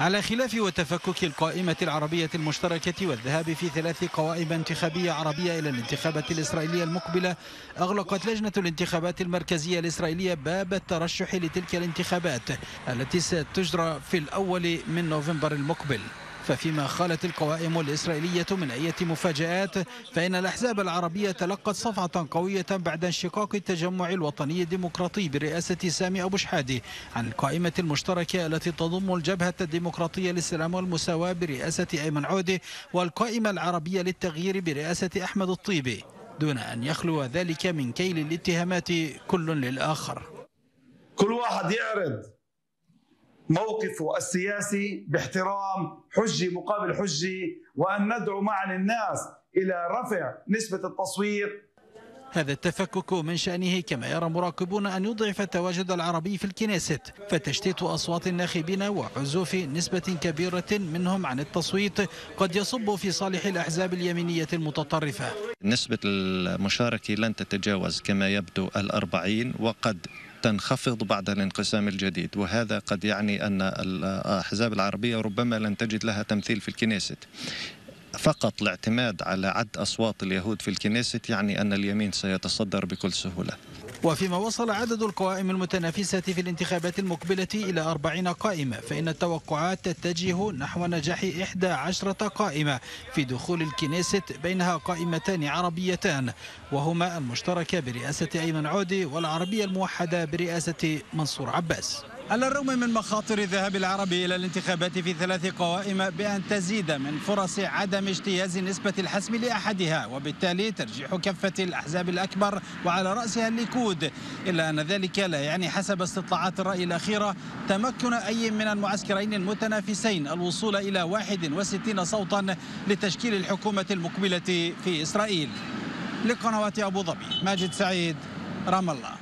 على خلاف وتفكك القائمة العربية المشتركة والذهاب في ثلاث قوائم انتخابية عربية إلى الانتخابات الإسرائيلية المقبلة أغلقت لجنة الانتخابات المركزية الإسرائيلية باب الترشح لتلك الانتخابات التي ستجرى في الأول من نوفمبر المقبل. ففيما خالت القوائم الإسرائيلية من أي مفاجآت فإن الأحزاب العربية تلقت صفعة قوية بعد انشقاق التجمع الوطني الديمقراطي برئاسة سامي أبو شحادي عن القائمة المشتركة التي تضم الجبهة الديمقراطية للسلام والمساواة برئاسة أيمن عودي والقائمة العربية للتغيير برئاسة أحمد الطيبي دون أن يخلو ذلك من كيل الاتهامات كل للآخر. كل واحد يعرض موقفه السياسي باحترام حجه مقابل حجه وأن ندعو معا الناس إلى رفع نسبة التصويت. هذا التفكك من شأنه كما يرى مراقبون أن يضعف التواجد العربي في الكنيست فتشتيت أصوات الناخبين وعزوف نسبة كبيرة منهم عن التصويت قد يصب في صالح الأحزاب اليمينية المتطرفة. نسبة المشاركة لن تتجاوز كما يبدو الأربعين وقد تنخفض بعد الانقسام الجديد وهذا قد يعني أن الأحزاب العربية ربما لن تجد لها تمثيل في الكنيست. فقط الاعتماد على عد أصوات اليهود في الكنيست يعني أن اليمين سيتصدر بكل سهولة. وفيما وصل عدد القوائم المتنافسة في الانتخابات المقبلة إلى أربعين قائمة فإن التوقعات تتجه نحو نجاح إحدى عشرة قائمة في دخول الكنيست بينها قائمتان عربيتان وهما المشتركة برئاسة أيمن عودي والعربية الموحدة برئاسة منصور عباس. على الرغم من مخاطر الذهاب العربي إلى الانتخابات في ثلاث قوائم بأن تزيد من فرص عدم اجتياز نسبة الحسم لأحدها وبالتالي ترجيح كفة الأحزاب الأكبر وعلى رأسها الليكود إلا أن ذلك لا يعني حسب استطلاعات الرأي الأخيرة تمكن أي من المعسكرين المتنافسين الوصول إلى 61 صوتا لتشكيل الحكومة المقبلة في إسرائيل. لقنوات أبو ظبي ماجد سعيد رام الله.